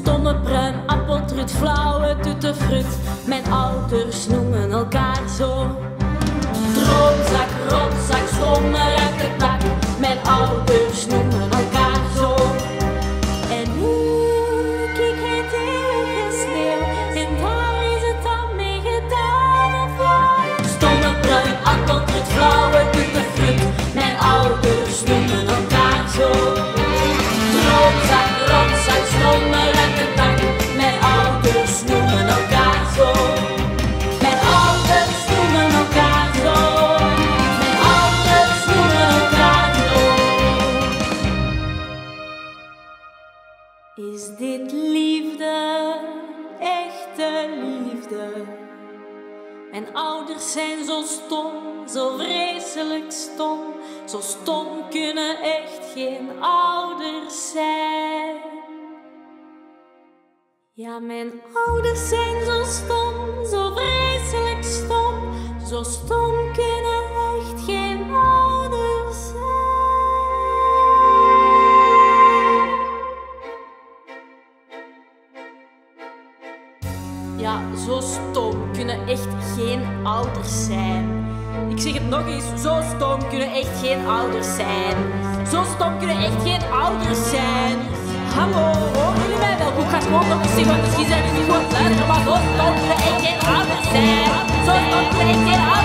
Stomme bruin, appeltrut, flauwe tuttenfrut. Mijn ouders noemen elkaar zo. Droomzak, rotzak, stomme uit de tak. Mijn ouders noemen elkaar liefde, echte liefde? Mijn ouders zijn zo stom, zo vreselijk stom. Zo stom kunnen echt geen ouders zijn. Ja, mijn ouders zijn zo stom, zo vreselijk stom. Zo stom kunnen Ja, zo stom kunnen echt geen ouders zijn. Ik zeg het nog eens, zo stom kunnen echt geen ouders zijn. Zo stom kunnen echt geen ouders zijn. Hallo, horen jullie mij wel? Ik ga het gewoon nog zeggen, want misschien zijn jullie niet gewoon luisteren, maar zo stom kunnen echt geen ouders zijn. Zo stom kunnen echt geen ouders zijn.